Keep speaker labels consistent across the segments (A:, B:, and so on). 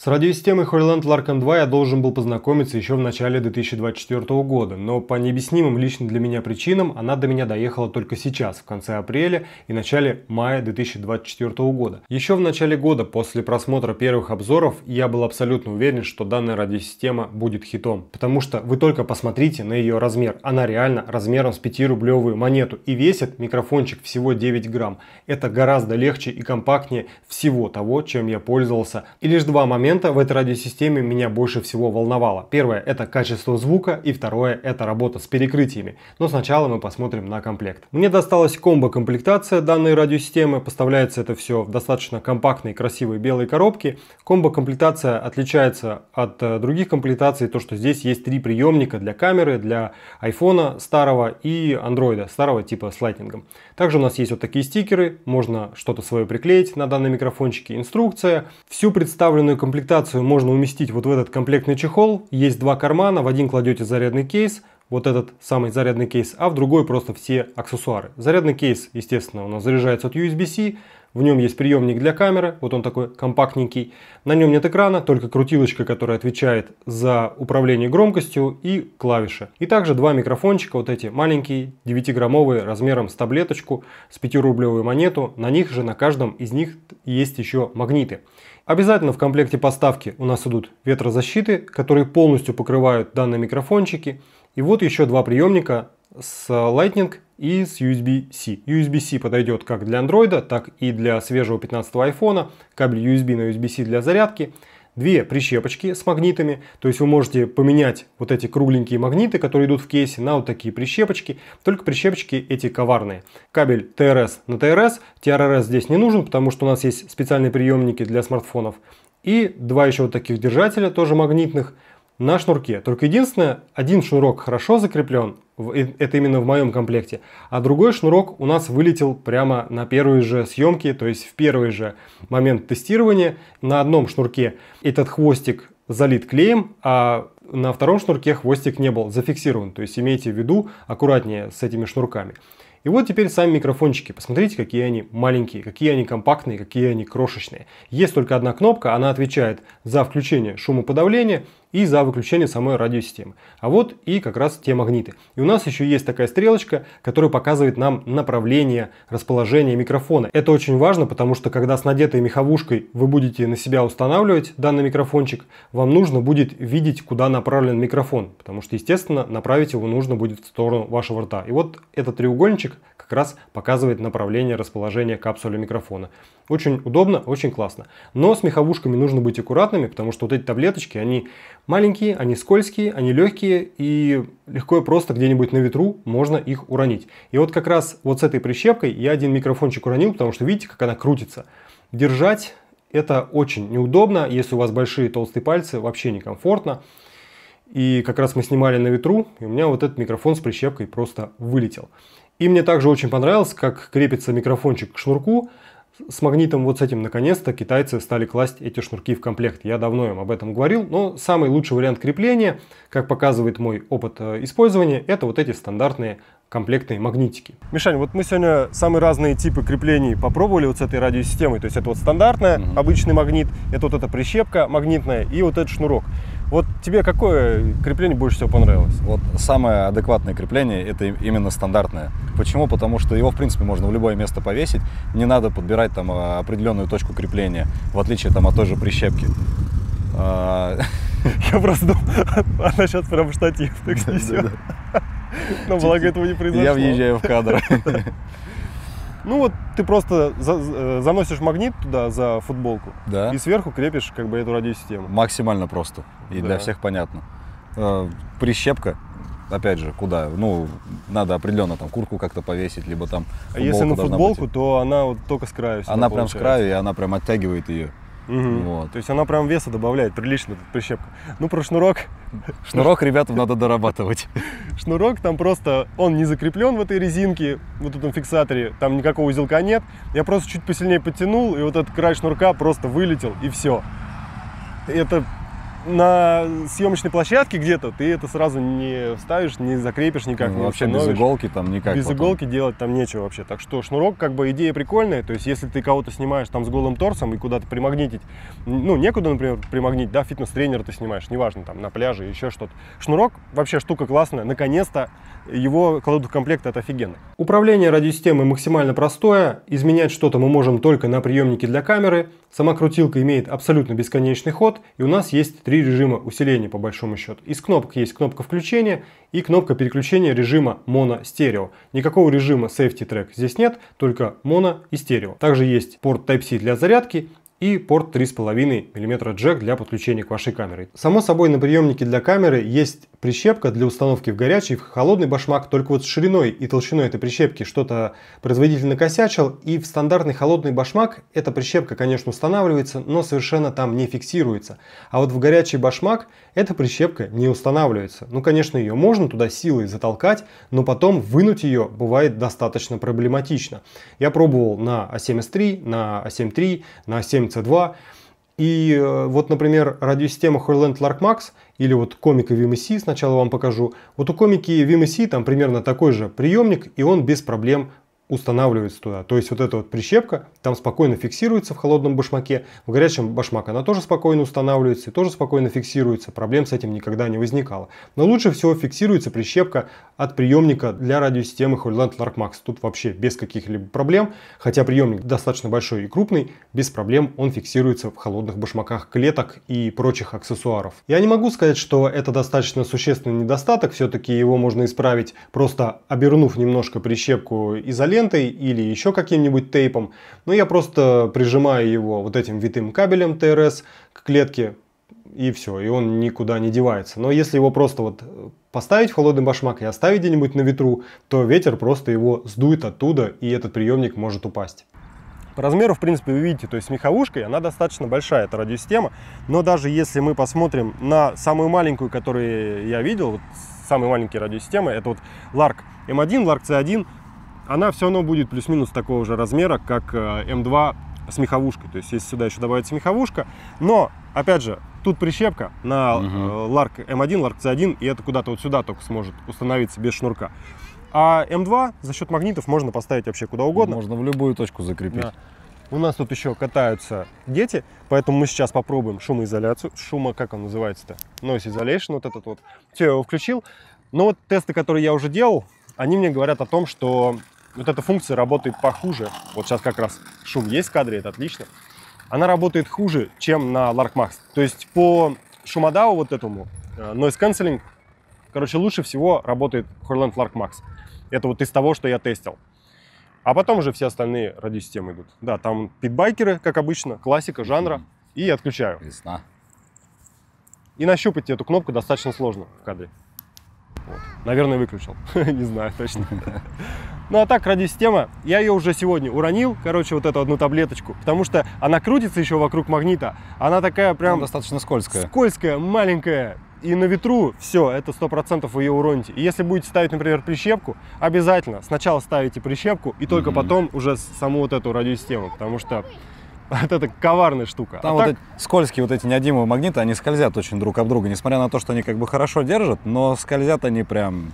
A: С радиосистемой Hoyland Larkin 2 я должен был познакомиться еще в начале 2024 года, но по необъяснимым лично для меня причинам она до меня доехала только сейчас, в конце апреля и начале мая 2024 года. Еще в начале года, после просмотра первых обзоров, я был абсолютно уверен, что данная радиосистема будет хитом, потому что вы только посмотрите на ее размер. Она реально размером с 5-рублевую монету и весит микрофончик всего 9 грамм. Это гораздо легче и компактнее всего того, чем я пользовался. И лишь два момента момента в этой радиосистеме меня больше всего волновало. Первое это качество звука и второе это работа с перекрытиями. Но сначала мы посмотрим на комплект. Мне досталась комбо-комплектация данной радиосистемы. Поставляется это все в достаточно компактной красивой белой коробке. Комбо-комплектация отличается от э, других комплектаций, то что здесь есть три приемника для камеры, для айфона старого и андроида старого типа с лайтнингом. Также у нас есть вот такие стикеры, можно что-то свое приклеить на данный микрофончик, инструкция. Всю представленную комплектацию комплектацию можно уместить вот в этот комплектный чехол. Есть два кармана, в один кладете зарядный кейс, вот этот самый зарядный кейс, а в другой просто все аксессуары. Зарядный кейс, естественно, у нас заряжается от USB-C, в нем есть приемник для камеры, вот он такой компактненький. На нем нет экрана, только крутилочка, которая отвечает за управление громкостью и клавиши. И также два микрофончика, вот эти маленькие, 9-граммовые, размером с таблеточку, с 5-рублевую монету. На них же, на каждом из них есть еще магниты. Обязательно в комплекте поставки у нас идут ветрозащиты, которые полностью покрывают данные микрофончики. И вот еще два приемника с Lightning и с USB-C. USB-C подойдет как для Android, так и для свежего 15 iPhone. Кабель USB на USB-C для зарядки две прищепочки с магнитами, то есть вы можете поменять вот эти кругленькие магниты, которые идут в кейсе, на вот такие прищепочки, только прищепочки эти коварные. Кабель TRS на TRS, TRS здесь не нужен, потому что у нас есть специальные приемники для смартфонов. И два еще вот таких держателя, тоже магнитных, на шнурке. Только единственное, один шнурок хорошо закреплен, это именно в моем комплекте, а другой шнурок у нас вылетел прямо на первые же съемки, то есть в первый же момент тестирования на одном шнурке этот хвостик залит клеем, а на втором шнурке хвостик не был зафиксирован. То есть имейте в виду аккуратнее с этими шнурками. И вот теперь сами микрофончики. Посмотрите, какие они маленькие, какие они компактные, какие они крошечные. Есть только одна кнопка, она отвечает за включение шумоподавления и за выключение самой радиосистемы. А вот и как раз те магниты. И у нас еще есть такая стрелочка, которая показывает нам направление, расположение микрофона. Это очень важно, потому что когда с надетой меховушкой вы будете на себя устанавливать данный микрофончик, вам нужно будет видеть, куда направлен микрофон. Потому что, естественно, направить его нужно будет в сторону вашего рта. И вот этот треугольничек как раз показывает направление расположения капсулы микрофона. Очень удобно, очень классно. Но с меховушками нужно быть аккуратными, потому что вот эти таблеточки, они маленькие, они скользкие, они легкие и легко и просто где-нибудь на ветру можно их уронить. И вот как раз вот с этой прищепкой я один микрофончик уронил, потому что видите, как она крутится. Держать это очень неудобно, если у вас большие толстые пальцы, вообще некомфортно. И как раз мы снимали на ветру, и у меня вот этот микрофон с прищепкой просто вылетел. И мне также очень понравилось, как крепится микрофончик к шнурку. С магнитом вот с этим наконец-то китайцы стали класть эти шнурки в комплект. Я давно им об этом говорил, но самый лучший вариант крепления, как показывает мой опыт э, использования, это вот эти стандартные комплектные магнитики. Мишань, вот мы сегодня самые разные типы креплений попробовали вот с этой радиосистемой. То есть это вот стандартная, угу. обычный магнит, это вот эта прищепка магнитная и вот этот шнурок. Вот тебе какое крепление больше всего понравилось?
B: Вот самое адекватное крепление это именно стандартное. Почему? Потому что его в принципе можно в любое место повесить, не надо подбирать там а, определенную точку крепления, в отличие там от той же прищепки.
A: А, Я просто думал, она сейчас прям штатив так снесет. Но благо этого не произошло.
B: Я въезжаю в кадр.
A: Ну вот ты просто за, э, заносишь магнит туда за футболку да. и сверху крепишь как бы эту радиосистему.
B: Максимально просто и да. для всех понятно. Э, прищепка, опять же, куда? Ну, надо определенно там куртку как-то повесить, либо там
A: А если на футболку, быть. то она вот только с краю.
B: Она прям с краю, и она прям оттягивает ее.
A: Угу. Вот. То есть она прям веса добавляет, прилично эта прищепка. Ну, про шнурок.
B: Шнурок ребятам надо дорабатывать.
A: Шнурок там просто, он не закреплен в этой резинке, вот этом фиксаторе, там никакого узелка нет. Я просто чуть посильнее подтянул, и вот этот край шнурка просто вылетел, и все. Это на съемочной площадке где-то, ты это сразу не вставишь, не закрепишь никак,
B: Ну,
A: не
B: вообще без иголки там никак.
A: Без
B: потом.
A: иголки делать там нечего вообще. Так что шнурок, как бы, идея прикольная. То есть, если ты кого-то снимаешь там с голым торсом и куда-то примагнитить, ну, некуда, например, примагнитить, да, фитнес-тренера ты снимаешь, неважно, там, на пляже, еще что-то. Шнурок вообще штука классная. Наконец-то его кладут в комплект, это офигенно. Управление радиосистемой максимально простое. Изменять что-то мы можем только на приемнике для камеры. Сама крутилка имеет абсолютно бесконечный ход. И у нас есть три режима усиления, по большому счету. Из кнопок есть кнопка включения и кнопка переключения режима моно-стерео. Никакого режима Safety Track здесь нет, только моно и стерео. Также есть порт Type-C для зарядки и порт 3,5 мм джек для подключения к вашей камере. Само собой на приемнике для камеры есть прищепка для установки в горячий и в холодный башмак, только вот с шириной и толщиной этой прищепки что-то производитель накосячил, и в стандартный холодный башмак эта прищепка, конечно, устанавливается, но совершенно там не фиксируется. А вот в горячий башмак эта прищепка не устанавливается. Ну, конечно, ее можно туда силой затолкать, но потом вынуть ее бывает достаточно проблематично. Я пробовал на A7S3, на A7 на A7C2, и э, вот, например, радиосистема Hoyland Lark Max или вот комика VMC, сначала вам покажу. Вот у комики VMC там примерно такой же приемник, и он без проблем устанавливается туда. То есть вот эта вот прищепка там спокойно фиксируется в холодном башмаке, в горячем башмак она тоже спокойно устанавливается и тоже спокойно фиксируется. Проблем с этим никогда не возникало. Но лучше всего фиксируется прищепка от приемника для радиосистемы Hoyland Lark Max. Тут вообще без каких-либо проблем, хотя приемник достаточно большой и крупный, без проблем он фиксируется в холодных башмаках клеток и прочих аксессуаров. Я не могу сказать, что это достаточно существенный недостаток, все-таки его можно исправить просто обернув немножко прищепку изолентой или еще каким-нибудь тейпом. Но я просто прижимаю его вот этим витым кабелем ТРС к клетке и все, и он никуда не девается. Но если его просто вот поставить в холодный башмак и оставить где-нибудь на ветру, то ветер просто его сдует оттуда, и этот приемник может упасть. По размеру, в принципе, вы видите, то есть меховушкой она достаточно большая, эта радиосистема. Но даже если мы посмотрим на самую маленькую, которую я видел, вот самые маленькие радиосистемы, это вот Lark M1, Lark C1, она все равно будет плюс-минус такого же размера, как M2 с меховушкой. То есть, если сюда еще добавится меховушка. Но, опять же, тут прищепка на
B: Мгм.
A: Lark M1, Lark C1, и это куда-то вот сюда только сможет установиться без шнурка. А M2 за счет магнитов можно поставить вообще куда угодно.
B: Можно в любую точку закрепить.
A: Да. У нас тут еще катаются дети, поэтому мы сейчас попробуем шумоизоляцию. Шума, как он называется-то? Noise Isolation, вот этот вот. Все, я его включил. Но вот тесты, которые я уже делал, они мне говорят о том, что вот эта функция работает похуже. Вот сейчас как раз шум есть в кадре, это отлично. Она работает хуже, чем на Lark Max. То есть по шумодаву вот этому, э, noise cancelling, короче, лучше всего работает Horland Lark Max. Это вот из того, что я тестил. А потом уже все остальные радиосистемы идут. Да, там питбайкеры, как обычно, классика жанра. И отключаю.
B: Весна.
A: И нащупать эту кнопку достаточно сложно в кадре. Вот. Наверное, выключил. Не знаю точно. Ну а так, радиосистема, я ее уже сегодня уронил, короче, вот эту одну таблеточку, потому что она крутится еще вокруг магнита. Она такая
B: Прям
A: прям
B: достаточно скользкая.
A: скользкая, маленькая. И на ветру все, это сто процентов вы ее уроните. И если будете ставить, например, прищепку, обязательно сначала ставите прищепку и только
B: Мгм.
A: потом уже саму вот эту радиосистему, потому что вот это коварная штука.
B: Там
A: А
B: вот
A: так-
B: эти скользкие вот эти неодимые магниты, они скользят очень друг об друга, несмотря на то, что они как бы хорошо держат, но скользят они прям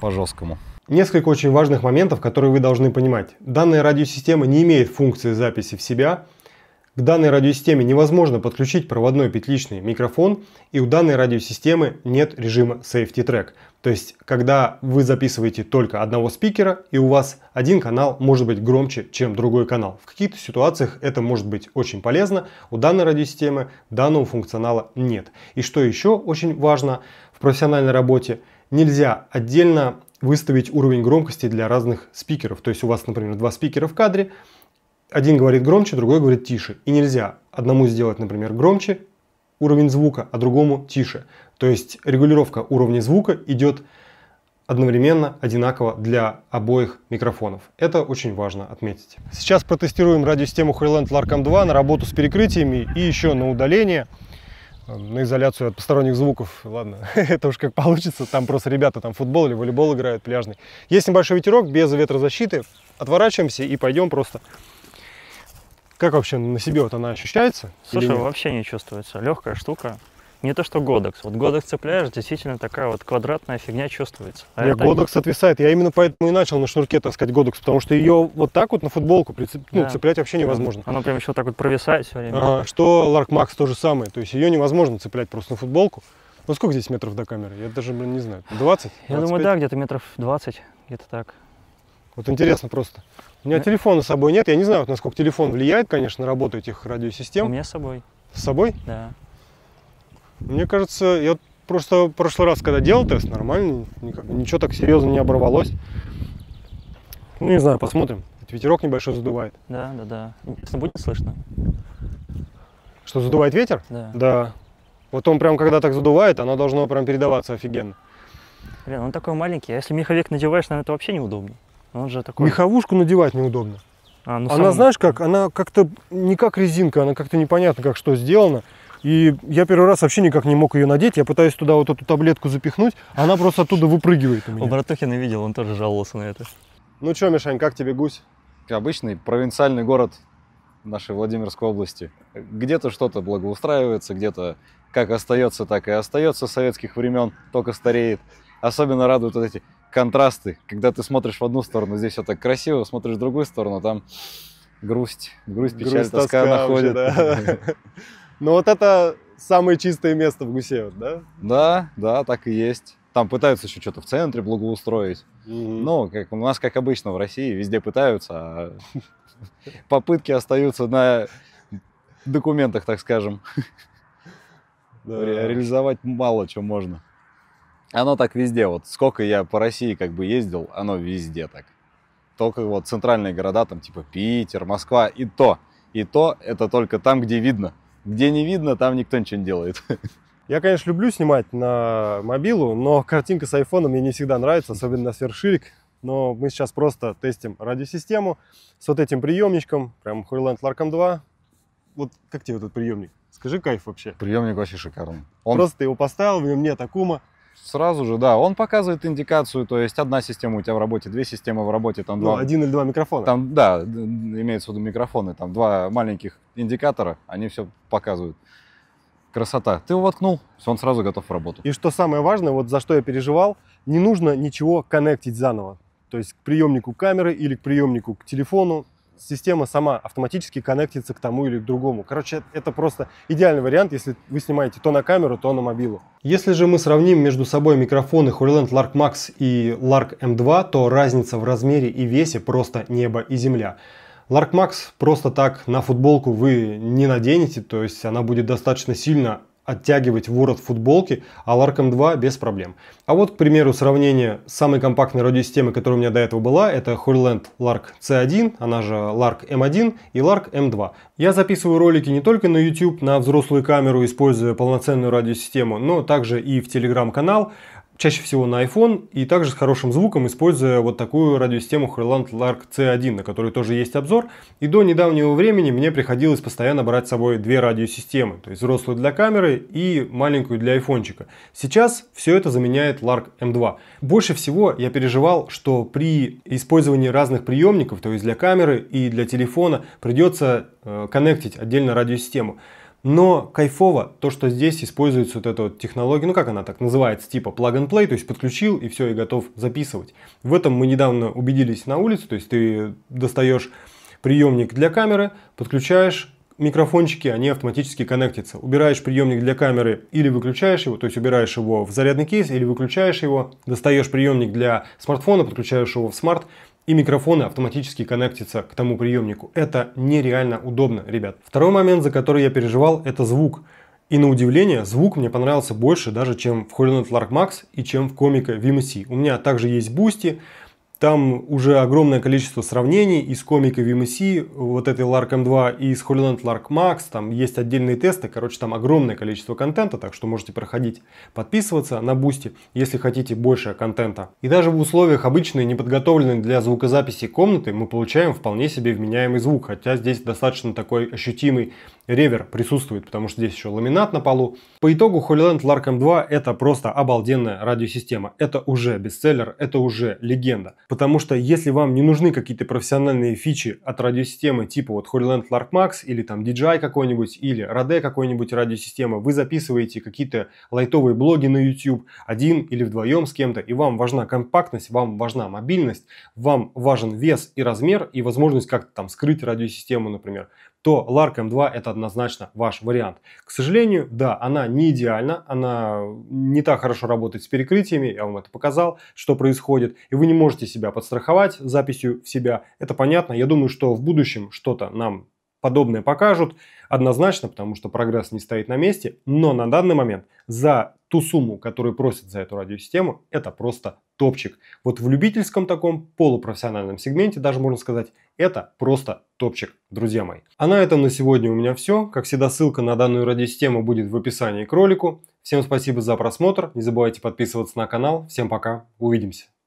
B: по жесткому.
A: Несколько очень важных моментов, которые вы должны понимать. Данная радиосистема не имеет функции записи в себя. К данной радиосистеме невозможно подключить проводной петличный микрофон, и у данной радиосистемы нет режима Safety Track. То есть, когда вы записываете только одного спикера, и у вас один канал может быть громче, чем другой канал. В каких-то ситуациях это может быть очень полезно. У данной радиосистемы данного функционала нет. И что еще очень важно в профессиональной работе, нельзя отдельно выставить уровень громкости для разных спикеров. То есть у вас, например, два спикера в кадре, один говорит громче, другой говорит тише. И нельзя одному сделать, например, громче уровень звука, а другому тише. То есть регулировка уровня звука идет одновременно, одинаково для обоих микрофонов. Это очень важно отметить. Сейчас протестируем радиосистему Highland Lark 2 на работу с перекрытиями и еще на удаление на изоляцию от посторонних звуков. Ладно, это уж как получится. Там просто ребята там футбол или волейбол играют пляжный. Есть небольшой ветерок без ветрозащиты. Отворачиваемся и пойдем просто. Как вообще на себе вот она ощущается?
C: Слушай, вообще не чувствуется. Легкая штука. Не то, что Годекс. Вот Годекс цепляешь, действительно такая вот квадратная фигня чувствуется.
A: А Нет, Годекс отвисает. Я именно поэтому и начал на шнурке таскать Годекс, потому что ее вот так вот на футболку прицеп... ну, да. цеплять вообще невозможно.
C: Она прям еще так вот провисает все время.
A: Ага, что Lark Max то же самое. То есть ее невозможно цеплять просто на футболку. Ну сколько здесь метров до камеры? Я даже, блин, не знаю. 20?
C: Я думаю, да, где-то метров 20, где-то так.
A: Вот интересно просто. У меня телефона с собой нет. Я не знаю, вот, насколько телефон влияет, конечно, на работу этих радиосистем.
C: У меня с собой.
A: С собой?
C: Да.
A: Мне кажется, я просто в прошлый раз, когда делал тест, нормально, ничего так серьезно не оборвалось. Ну, не знаю, посмотрим. ветерок небольшой задувает.
C: Да, да, да. Интересно, будет слышно?
A: Что, задувает ветер?
C: Да.
A: Да. Вот он прям, когда так задувает, оно должно прям передаваться офигенно.
C: Блин, он такой маленький. А если меховик надеваешь, наверное, это вообще неудобно. Он же такой...
A: Меховушку надевать неудобно. А, ну она, сам... знаешь как, она как-то не как резинка, она как-то непонятно, как что сделано. И я первый раз вообще никак не мог ее надеть. Я пытаюсь туда вот эту таблетку запихнуть, а она просто оттуда выпрыгивает у меня.
C: У Братухина видел, он тоже жаловался на это.
A: Ну что, Мишань, как тебе гусь?
B: Обычный провинциальный город нашей Владимирской области. Где-то что-то благоустраивается, где-то как остается, так и остается с советских времен, только стареет. Особенно радуют вот эти контрасты, когда ты смотришь в одну сторону, здесь все так красиво, смотришь в другую сторону, там грусть, грусть, печаль, грусть, тоска, тоска находит. Да.
A: Но вот это самое чистое место в Гусе, да?
B: Да, да, так и есть. Там пытаются еще что-то в центре благоустроить. Mm-hmm. Ну, как у нас, как обычно в России, везде пытаются, а попытки остаются на документах, так скажем. Реализовать мало чего можно. Оно так везде. Вот сколько я по России как бы ездил, оно везде так. Только вот центральные города, там типа Питер, Москва, и то. И то это только там, где видно. Где не видно, там никто ничего не делает.
A: Я, конечно, люблю снимать на мобилу, но картинка с айфона мне не всегда нравится, особенно на сверхширик. Но мы сейчас просто тестим радиосистему с вот этим приемничком, прям Hoyland Larcom 2. Вот как тебе этот приемник? Скажи, кайф вообще.
B: Приемник вообще шикарный.
A: Он... Просто ты его поставил, в нем нет акума.
B: Сразу же, да. Он показывает индикацию, то есть одна система у тебя в работе, две системы в работе, там ну, два...
A: один или два микрофона.
B: Там, да, имеется в виду микрофоны, там два маленьких индикатора, они все показывают. Красота. Ты его воткнул, он сразу готов в работу.
A: И что самое важное, вот за что я переживал, не нужно ничего коннектить заново. То есть к приемнику камеры или к приемнику к телефону система сама автоматически коннектится к тому или к другому. Короче, это просто идеальный вариант, если вы снимаете то на камеру, то на мобилу. Если же мы сравним между собой микрофоны Hoyland Lark Max и Lark M2, то разница в размере и весе просто небо и земля. Lark Max просто так на футболку вы не наденете, то есть она будет достаточно сильно оттягивать ворот футболки, а Larcom 2 без проблем. А вот, к примеру, сравнение самой компактной радиосистемой, которая у меня до этого была, это Hoyland Lark C1, она же Lark M1 и Lark M2. Я записываю ролики не только на YouTube, на взрослую камеру, используя полноценную радиосистему, но также и в Telegram канал чаще всего на iPhone и также с хорошим звуком, используя вот такую радиосистему Hoyland Lark C1, на которой тоже есть обзор. И до недавнего времени мне приходилось постоянно брать с собой две радиосистемы, то есть взрослую для камеры и маленькую для айфончика. Сейчас все это заменяет Lark M2. Больше всего я переживал, что при использовании разных приемников, то есть для камеры и для телефона, придется э, коннектить отдельно радиосистему. Но кайфово то, что здесь используется вот эта вот технология, ну как она так называется, типа plug and play, то есть подключил и все, и готов записывать. В этом мы недавно убедились на улице, то есть ты достаешь приемник для камеры, подключаешь микрофончики, они автоматически коннектятся. Убираешь приемник для камеры или выключаешь его, то есть убираешь его в зарядный кейс или выключаешь его, достаешь приемник для смартфона, подключаешь его в смарт, и микрофоны автоматически коннектятся к тому приемнику. Это нереально удобно, ребят. Второй момент, за который я переживал, это звук. И на удивление, звук мне понравился больше даже, чем в Hollyland Lark Max и чем в Comica VMC. У меня также есть Boosty, там уже огромное количество сравнений и с Comica VMC, вот этой Lark M2 и с Hollyland Lark Max. Там есть отдельные тесты. Короче, там огромное количество контента, так что можете проходить, подписываться на Boosty, если хотите больше контента. И даже в условиях обычной, неподготовленной для звукозаписи комнаты мы получаем вполне себе вменяемый звук. Хотя здесь достаточно такой ощутимый ревер присутствует, потому что здесь еще ламинат на полу. По итогу Holyland Lark M2 это просто обалденная радиосистема. Это уже бестселлер, это уже легенда. Потому что если вам не нужны какие-то профессиональные фичи от радиосистемы типа вот Holyland Lark Max или там DJI какой-нибудь или Rode какой-нибудь радиосистемы, вы записываете какие-то лайтовые блоги на YouTube один или вдвоем с кем-то, и вам важна компактность, вам важна мобильность, вам важен вес и размер и возможность как-то там скрыть радиосистему, например, то Lark M2 это однозначно ваш вариант. К сожалению, да, она не идеальна, она не так хорошо работает с перекрытиями, я вам это показал, что происходит, и вы не можете себя подстраховать записью в себя, это понятно. Я думаю, что в будущем что-то нам подобное покажут однозначно, потому что прогресс не стоит на месте, но на данный момент за ту сумму, которую просят за эту радиосистему, это просто топчик. Вот в любительском таком полупрофессиональном сегменте, даже можно сказать, это просто топчик, друзья мои. А на этом на сегодня у меня все. Как всегда, ссылка на данную радиосистему будет в описании к ролику. Всем спасибо за просмотр. Не забывайте подписываться на канал. Всем пока. Увидимся.